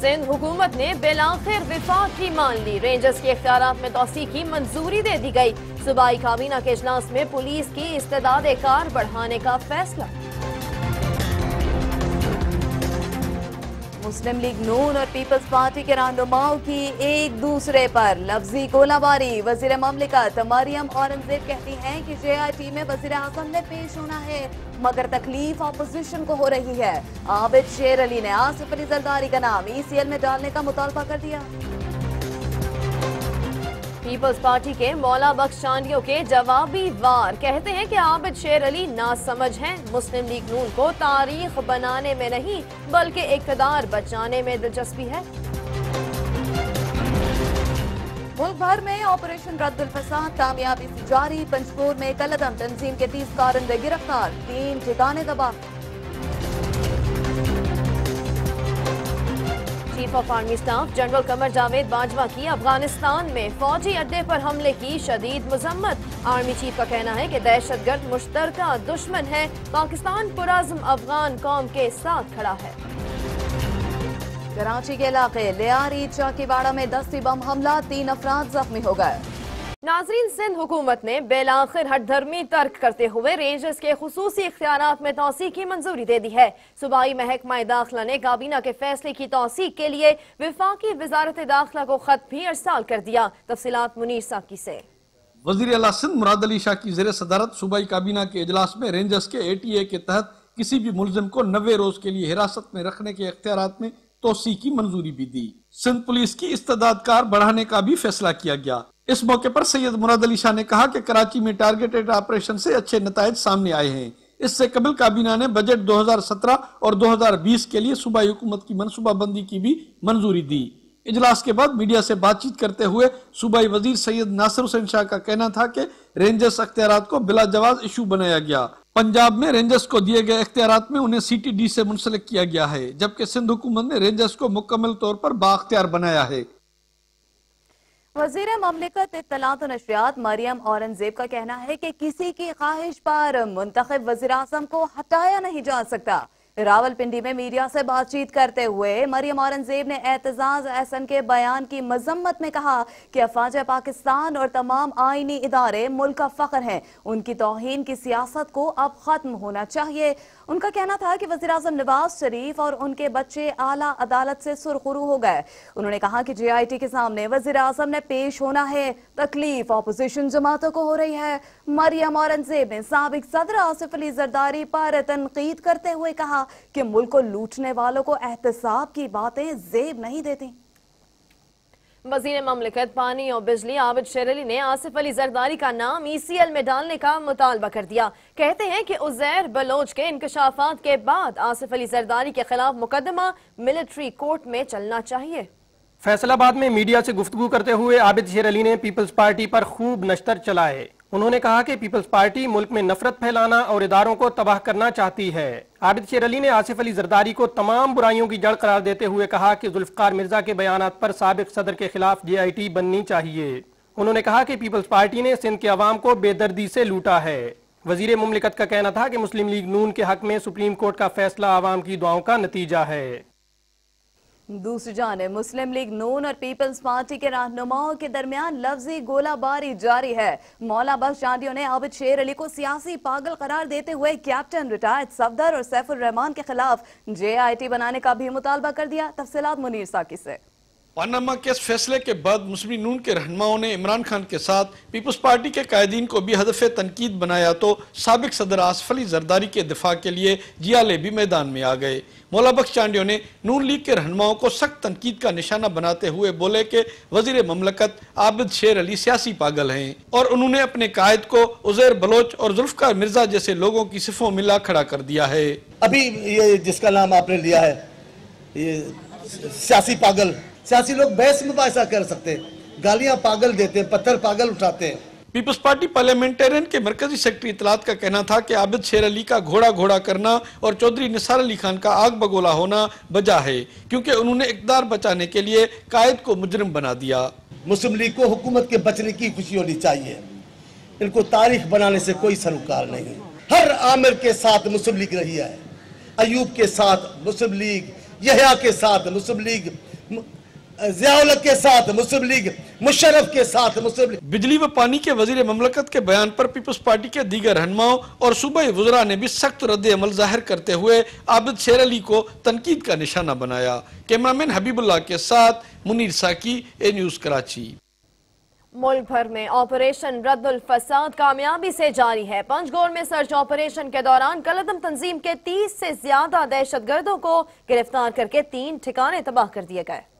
سندھ حکومت نے بلاخر وفاق کی مان لی۔ رینجرز کے اختیارات میں توسیع کی منظوری دے دی گئی۔ صوبائی کابینہ کے اجلاس میں پولیس کی استداد کار بڑھانے کا فیصلہ۔ مسلم لیگ نون اور پیپلز پارٹی کے رہنماؤں کی ایک دوسرے پر لفظی گولہ باری وزیر مملکت مریم اورنگزیب کہتی ہیں کہ جے آئی ٹی میں وزیر اعظم نے پیش ہونا ہے، مگر تکلیف اپوزیشن کو ہو رہی ہے۔ عابد شیر علی نے آصف علی زرداری کا نام، ای سی ایل میں ڈالنے کا مطالبہ کر دیا۔ پیپلز پارٹی کے مولا بخش چاندیوں کے جوابی وار کہتے ہیں کہ عابد شیر علی نا سمجھ ہیں۔ مسلم لیگ نون کو تاریخ بنانے میں نہیں، بلکہ اقتدار بچانے میں دلچسپی ہے۔ ملک بھر میں آپریشن رد الفساد کامیابی سے جاری پنجپور میں کلدم تنظیم کے تیس کارندے گرفتار، تین ٹھکانے دبا chief of army staff, general Qamar Javed Bajwa کی افغانستان میں فوجی اڈے پر حملے کی شدید مذمت۔ آرمی چیف کا کہنا ہے کہ دہشت گرد مشترکہ دشمن ہے۔ پاکستان پرازم افغان قوم کے ساتھ کھڑا ہے۔ کراچی کے علاقے لیاری چاکی باڑہ میں دستی بم حملہ، تین افراد زخمی ہو گئے۔ ناظرین، سندھ حکومت نے بیلاخر ہٹ دھرمی ترک کرتے ہوئے رینجرز کے خصوصی اختیارات میں توسیع کی منظوری دے دی ہے۔ صوبائی محکمہ داخلہ نے کابینہ کے فیصلے کی توسیق کے لیے وفاقی وزارت داخلہ کو خط بھی ارسال کر دیا۔ تفصیلات منیر ساکی سے۔ وزیر اعلیٰ سندھ مراد علی شاہ کی زیر صدارت صوبائی کابینہ کے اجلاس میں رینجرز کے اے ٹی اے کے تحت کسی بھی ملزم کو نوے روز کے لیے حراست میں رکھنے کے اختیارات میں توسیع کی منظوری بھی دی۔ سندھ پولیس کی استعداد کار بڑھانے کا بھی فیصلہ کیا گیا۔ اس موقع پر سید مراد علی شاہ نے کہا کہ کراچی میں ٹارگیٹڈ آپریشن سے اچھے نتائج سامنے آئے ہیں۔ اس سے قبل کابینہ نے بجٹ دو ہزار سترہ اور دو ہزار بیس کے لیے صوبائی حکومت کی منصوبہ بندی کی بھی منظوری دی۔ اجلاس کے بعد میڈیا سے بات چیت کرتے ہوئے صوبائی وزیر سید ناصر حسین شاہ کا کہنا تھا کہ رینجرز اختیارات کو بلا جواز ایشو بنایا گیا۔ پنجاب میں رینجرز کو دیے گئے اختیارات میں انہیں سی ٹی ڈی سے منسلک کیا گیا ہے، جبکہ سندھ حکومت نے رینجرز کو مکمل طور پر با اختیار بنایا ہے۔ وزیر مملکت اطلاعات و نشریات مریم اورنگزیب کا کہنا ہے کہ کسی کی خواہش پر منتخب وزیراعظم کو ہٹایا نہیں جا سکتا۔ راول پنڈی میں میڈیا سے بات چیت کرتے ہوئے مریم اورنگزیب نے اعتزاز احسن کے بیان کی مذمت میں کہا کہ افاج پاکستان اور تمام آئینی ادارے ملک کا فقر ہیں۔ ان کی توہین کی سیاست کو اب ختم ہونا چاہیے۔ ان کا کہنا تھا کہ وزیراعظم نواز شریف اور ان کے بچے آلہ عدالت سے سرخورو ہو گئے۔ انہوں نے کہا کہ جی آئی ٹی کے سامنے وزیراعظم نے پیش ہونا ہے۔ تکلیف اپوزیشن جماعتوں کو ہو رہی ہے۔ مریم اورنگزیب نے سابق صدر آصف علی زرداری پر تنقید کرتے ہوئے کہا کہ ملک کو لوٹنے والوں کو احتساب کی باتیں زیب نہیں دیتی وزیر مملکت، پانی اور بجلی عابد شیرلی نے آصف علی زرداری کا نام ای سی ایل میں ڈالنے کا مطالبہ کر دیا۔ کہتے ہیں کہ عزیر بلوچ کے انکشافات کے بعد آصف علی زرداری کے خلاف مقدمہ ملٹری کورٹ میں چلنا چاہیے۔ فیصل آباد میں میڈیا سے گفتگو کرتے ہوئے عابد شیر علی نے پیپلز پارٹی پر خوب نشتر چلائے۔ انہوں نے کہا کہ پیپلز پارٹی ملک میں نفرت پھیلانا اور اداروں کو تباہ کرنا چاہتی ہے۔ عابد شیر علی نے آصف علی زرداری کو تمام برائیوں کی جڑ قرار دیتے ہوئے کہا کہ ذوالفقار مرزا کے بیانات پر سابق صدر کے خلاف جی آئی ٹی بننی چاہیے۔ انہوں نے کہا کہ پیپلز پارٹی نے سندھ کے عوام کو بے دردی سے لوٹا ہے۔ وزیر مملکت کا کہنا تھا کہ مسلم لیگ نون کے حق میں سپریم کورٹ کا فیصلہ عوام کی دعاؤں کا نتیجہ ہے۔ دوسری جانے مسلم لیگ نون اور پیپلز پارٹی کے رہنماؤں کے درمیان لفظی گولہ باری جاری ہے۔ مولا بخش شادیوں نے عابد شیر علی کو سیاسی پاگل قرار دیتے ہوئے کیپٹن ریٹائٹ صفدر اور سیف الرحمان کے خلاف جے آئی ٹی بنانے کا بھی مطالبہ کر دیا۔ تفصیلات منیر ساکی سے۔ پاناما کیس فیصلے کے بعد مسلم نون کے رہنماؤں نے عمران خان کے ساتھ پیپلز پارٹی کے قائدین کو بھی ہدف تنقید بنایا تو سابق صدر آسفلی زرداری کے دفاع کے لیے جیالے بھی میدان میں آ گئے۔ مولا بخش چانڈیو نے نون لیگ کے رہنماؤں کو سخت تنقید کا نشانہ بناتے ہوئے بولے کہ وزیر مملکت عابد شیر علی سیاسی پاگل ہیں اور انہوں نے اپنے قائد کو عزیر بلوچ اور ذوالفقار مرزا جیسے لوگوں کی صفوں ملا کھڑا کر دیا ہے۔ ابھی یہ جس کا نام آپ نے لیا ہے، یہ سیاسی پاگل سیاسی لوگ بحث مباحثہ کر سکتے ہیں گالیاں پاگل دیتے ہیں پتھر پاگل اٹھاتے ہیں۔ پیپلز پارٹی پارلیمنٹیرین کے مرکزی سیکٹری اطلاعات کا کہنا تھا کہ عابد شیر علی کا گھوڑا گھوڑا کرنا اور چودری نصار علی خان کا آگ بگولا ہونا بجا ہے کیونکہ انہوں نے اقدار بچانے کے لیے قائد کو مجرم بنا دیا۔ مسلم لیگ کو حکومت کے بچنے کی خوشی ہونی چاہیے۔ ان کو تاریخ بنانے سے کوئی سروکار نہیں۔ ہر عامر کے ساتھ مسلم لیگ رہی ہے۔ ایوب کے ساتھ مسلم لیگ یحییٰ کے ساتھ مسلم لیگ زیاولت کے ساتھ مسلم لیگ مشرف کے ساتھ مسلم لیگ۔ بجلی و پانی کے وزیر مملکت کے بیان پر پیپس پارٹی کے دیگر ہنماؤں اور صوبہ وزراء نے بھی سخت رد عمل ظاہر کرتے ہوئے عابد شیر علی کو تنقید کا نشانہ بنایا۔ کیمرامین حبیب اللہ کے ساتھ منیر ساکی اے نیوز کراچی۔ ملک بھر میں آپریشن رد الفساد کامیابی سے جاری ہے۔ پنچ گور میں سرچ آپریشن کے دوران کلدم تنظیم کے تیس سے زیادہ دہشت گردوں کو گرفتار کر کے تین ٹھکانے تباہ کر دیے گئے۔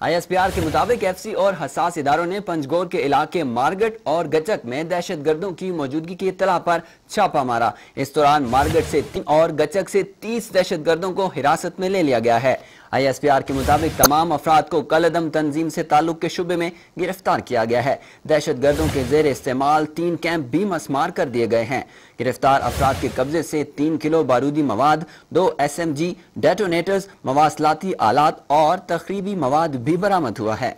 آئی ایس پی آر کے مطابق ایف سی اور حساس اداروں نے پنجگور کے علاقے مارگٹ اور گچک میں دہشت گردوں کی موجودگی کی اطلاع پر چھاپا مارا۔ اس دوران مارگٹ سے اور گچک سے تیس دہشت گردوں کو حراست میں لے لیا گیا ہے۔ آئی ایس پی آر کے مطابق تمام افراد کو کل ادم تنظیم سے تعلق کے شبے میں گرفتار کیا گیا ہے۔ دہشت گردوں کے زیر استعمال تین کیمپ بھی مسمار کر دیے گئے ہیں۔ گرفتار افراد کے قبضے سے تین کلو بارودی مواد، دو ایس ایم جی ڈیٹونیٹرز، مواصلاتی آلات اور تقریبی مواد بھی برامت ہوا ہے۔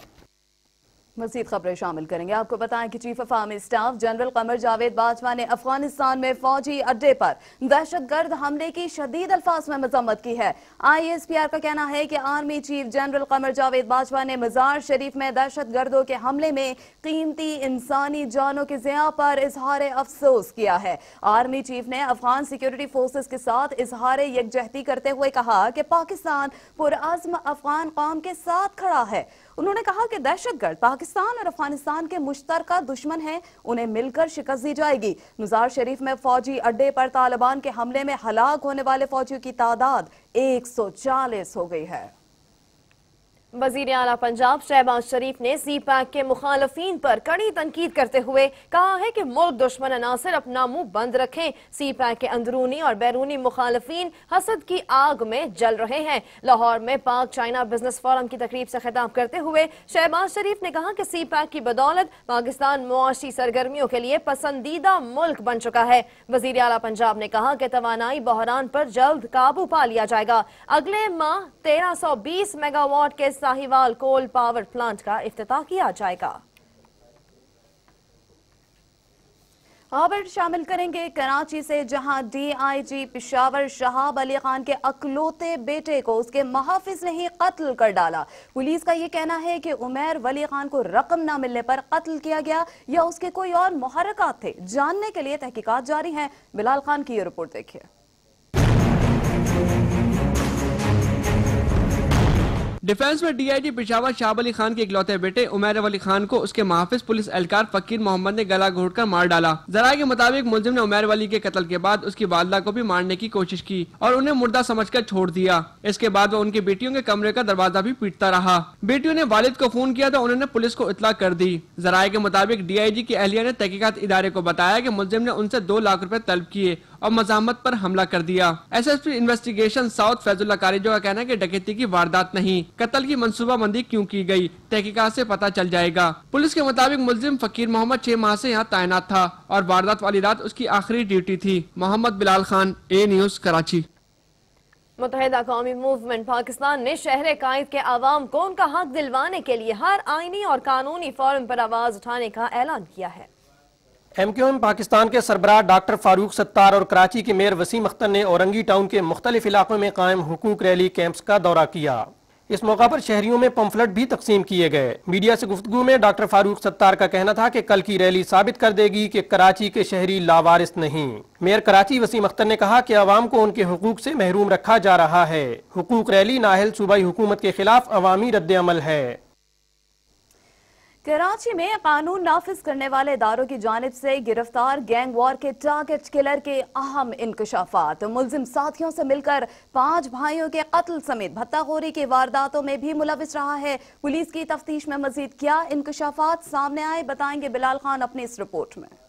مزید خبریں شامل کریں گے۔ آپ کو بتائیں کہ chief of army staff general Qamar Javed Bajwa نے افغانستان میں فوجی اڈے پر دہشت گرد حملے کی شدید الفاظ میں مذمت کی ہے۔ آئی ایس پی آر کا کہنا ہے کہ army chief general Qamar Javed Bajwa نے مزار شریف میں دہشت گردوں کے حملے میں قیمتی انسانی جانوں کے ضیاع پر اظہار افسوس کیا ہے۔ آرمی چیف نے افغان سیکیورٹی فورسز کے ساتھ اظہار یکجہتی کرتے ہوئے کہا کہ پاکستان پرعزم افغان قوم کے ساتھ کھڑا ہے۔ انہوں نے کہا کہ دہشت گرد پاکستان اور افغانستان کے مشترکہ دشمن ہیں، انہیں مل کر شکست دی جائے گی۔ مزار شریف میں فوجی اڈے پر طالبان کے حملے میں ہلاک ہونے والے فوجیوں کی تعداد ایک سو چالیس ہو گئی ہے۔ وزیر اعلیٰ پنجاب شہباز شریف نے سی پیک کے مخالفین پر کڑی تنقید کرتے ہوئے کہا ہے کہ ملک دشمن عناصر اپنا منہ بند رکھیں۔ سی پیک کے اندرونی اور بیرونی مخالفین حسد کی آگ میں جل رہے ہیں۔ لاہور میں پاک چائنا بزنس فورم کی تقریب سے خطاب کرتے ہوئے شہباز شریف نے کہا کہ سی پیک کی بدولت پاکستان معاشی سرگرمیوں کے لیے پسندیدہ ملک بن چکا ہے۔ وزیر اعلیٰ پنجاب نے کہا کہ توانائی بحران پر جلد قابو پا لیا جائے گا۔ اگلے ماہ تیرہ سو بیس میگا واٹ کے ساہیوال کول پاور پلانٹ کا افتتاح کیا جائے گا۔ خبر شامل کریں گے کراچی سے، جہاں D I G Peshawar Shahab Ali Khan کے اکلوتے بیٹے کو اس کے محافظ نے ہی قتل کر ڈالا۔ پولیس کا یہ کہنا ہے کہ عمیر ولی خان کو رقم نہ ملنے پر قتل کیا گیا یا اس کے کوئی اور محرکات تھے۔ جاننے کے لیے تحقیقات جاری ہیں۔ بلال خان کی یہ رپورٹ دیکھیے۔ ڈیفینس میں D I G Peshawar Shahab Ali Khan کے اکلوتے بیٹے عمیر ولی خان کو اس کے محافظ پولیس اہلکار فقیر محمد نے گلا گھوٹ کر مار ڈالا۔ ذرائع کے مطابق ملزم نے عمیر ولی کے قتل کے بعد اس کی والدہ کو بھی مارنے کی کوشش کی اور انہیں مردہ سمجھ کر چھوڑ دیا۔ اس کے بعد وہ ان کی بیٹیوں کے کمرے کا دروازہ بھی پیٹتا رہا۔ بیٹیوں نے والد کو فون کیا تو انہوں نے پولیس کو اطلاع کر دی۔ ذرائع کے مطابق ڈی آئی جی کی اہلیہ نے تحقیقات ادارے کو بتایا کہ ملزم نے ان سے دو لاکھ روپے طلب کیے اور مضامت پر حملہ کر دیا۔ S S P investigation south Faiz Ullah Karejo کا کہنا ہے کہ ڈکیتی کی واردات نہیں، قتل کی منصوبہ بندی کیوں کی گئی؟ تحقیقات سے پتہ چل جائے گا۔ پولیس کے مطابق ملزم فقیر محمد چھ ماہ سے یہاں تعینات تھا اور واردات والی رات اس کی آخری ڈیوٹی تھی۔ Muhammad Bilal Khan A News Karachi. Muttahida Qaumi Movement Pakistan نے شہر قائد کے عوام کو ان کا حق دلوانے کے لیے ہر آئینی اور قانونی فورم پر آواز اٹھانے کا اعلان کیا ہے۔ ایم کیو ایم پاکستان کے سربراہ ڈاکٹر فاروق ستار اور کراچی کے میئر وسیم اختر نے اورنگی ٹاؤن کے مختلف علاقوں میں قائم حقوق ریلی کیمپس کا دورہ کیا۔ اس موقع پر شہریوں میں پمفلٹ بھی تقسیم کیے گئے۔ میڈیا سے گفتگو میں ڈاکٹر فاروق ستار کا کہنا تھا کہ کل کی ریلی ثابت کر دے گی کہ کراچی کے شہری لاوارث نہیں۔ میئر کراچی وسیم اختر نے کہا کہ عوام کو ان کے حقوق سے محروم رکھا جا رہا ہے۔ حقوق ریلی نااہل صوبائی حکومت کے خلاف عوامی رد عمل ہے۔ کراچی میں قانون نافذ کرنے والے اداروں کی جانب سے گرفتار گینگ وار کے ٹارگٹ کلر کے اہم انکشافات۔ ملزم ساتھیوں سے مل کر پانچ بھائیوں کے قتل سمیت بھتہ خوری کی وارداتوں میں بھی ملوث رہا ہے۔ پولیس کی تفتیش میں مزید کیا انکشافات سامنے آئے بتائیں گے بلال خان اپنی اس رپورٹ میں۔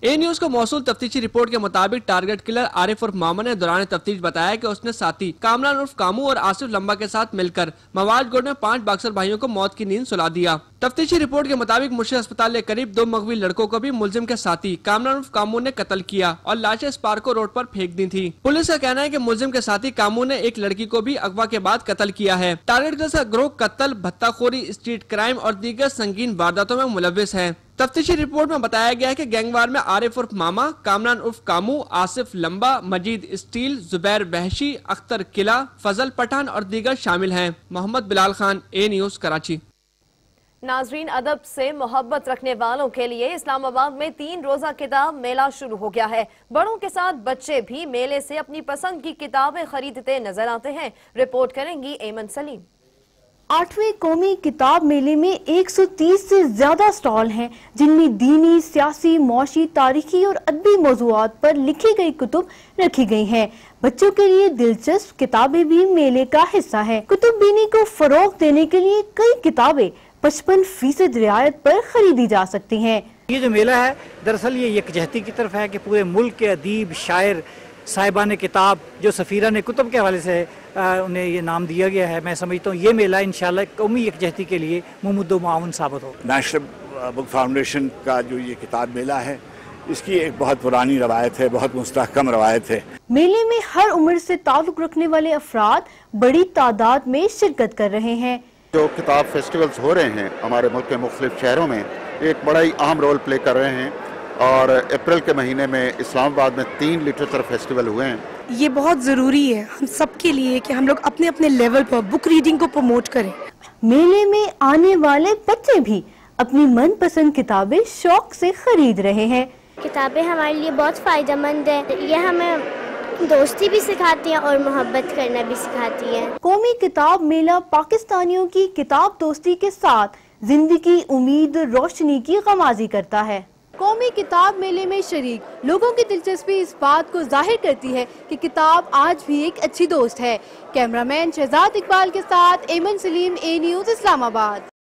اے نیوز کو موصول تفتیشی رپورٹ کے مطابق ٹارگٹ کلر عارف عرف ماما نے دوران تفتیش بتایا کہ اس نے ساتھی کامران عرف کامو اور آصف لمبا کے ساتھ مل کر مواز گوڑ میں پانچ باکسر بھائیوں کو موت کی نیند سلا دیا۔ تفتیشی رپورٹ کے مطابق مرشد اسپتال لے قریب دو مغوی لڑکوں کو بھی ملزم کے ساتھی کاملان عرف کامو نے قتل کیا اور لاشیں اسپارکو روڈ پر پھینک دی تھی پولیس کا کہنا ہے کہ ملزم کے ساتھی کامو نے ایک لڑکی کو بھی اغوا کے بعد قتل کیا ہے۔ ٹارگٹ کلر سے گروہ قتل بھتہ خوری اسٹریٹ کرائم اور دیگر سنگین وارداتوں میں ملوث ہے۔ تفتیشی رپورٹ میں بتایا گیا ہے کہ گینگ وار میں عارف عرف ماما، کامران عرف کامو، آصف لمبا، مجید اسٹیل، زبیر بحشی اختر قلعہ، فضل پٹھان اور دیگر شامل ہیں۔ Muhammad Bilal Khan A News Karachi. ناظرین، ادب سے محبت رکھنے والوں کے لیے اسلام آباد میں تین روزہ کتاب میلہ شروع ہو گیا ہے۔ بڑوں کے ساتھ بچے بھی میلے سے اپنی پسند کی کتابیں خریدتے نظر آتے ہیں۔ رپورٹ کریں گی ایمن سلیم۔ آٹھویں قومی کتاب میلے میں ایک سو تیس سے زیادہ سٹال ہیں، جن میں دینی، سیاسی، معاشی، تاریخی اور ادبی موضوعات پر لکھی گئی کتب رکھی گئی ہیں۔ بچوں کے لیے دلچسپ کتابیں بھی میلے کا حصہ ہیں۔ کتب بینی کو فروغ دینے کے لیے کئی کتابیں پچپن فیصد رعایت پر خریدی جا سکتی ہیں۔ یہ جو میلہ ہے، دراصل یہ یکجہتی کی طرف ہے کہ پورے ملک کے ادیب، شاعر صاحبہ نے کتاب جو سفیرہ نے کتب کے حوالے سے انہیں یہ نام دیا گیا ہے۔ میں سمجھتا ہوں یہ میلہ انشاءاللہ قومی یکجہتی کے لیے محمد و معاون ثابت ہو۔ نیشنل بک فاؤنڈیشن کا جو یہ کتاب میلہ ہے اس کی ایک بہت پرانی روایت ہے بہت مستحکم روایت ہے۔ میلے میں ہر عمر سے تعلق رکھنے والے افراد بڑی تعداد میں شرکت کر رہے ہیں۔ جو کتاب فیسٹیولز ہو رہے ہیں ہمارے ملک کے مختلف شہروں میں ایک بڑا ہی اہم رول پلے کر رہے ہیں۔ اور اپریل کے مہینے میں اسلام آباد میں تین لٹریچر فیسٹیول ہوئے ہیں۔ یہ بہت ضروری ہے ہم سب کے لیے کہ ہم لوگ اپنے اپنے لیول پر بک ریڈنگ کو پروموٹ کریں۔ میلے میں آنے والے بچے بھی اپنی من پسند کتابیں شوق سے خرید رہے ہیں۔ کتابیں ہمارے لیے بہت فائدہ مند ہیں۔ یہ ہمیں دوستی بھی سکھاتی ہیں اور محبت کرنا بھی سکھاتی ہیں۔ قومی کتاب میلہ پاکستانیوں کی کتاب دوستی کے ساتھ زندگی امید روشنی کی غمازی کرتا ہے۔ قومی کتاب میلے میں شریک۔ لوگوں کی دلچسپی اس بات کو ظاہر کرتی ہے کہ کتاب آج بھی ایک اچھی دوست ہے۔ کیمرہ مین شہزاد اقبال کے ساتھ ایمن سلیم، اے نیوز اسلام آباد۔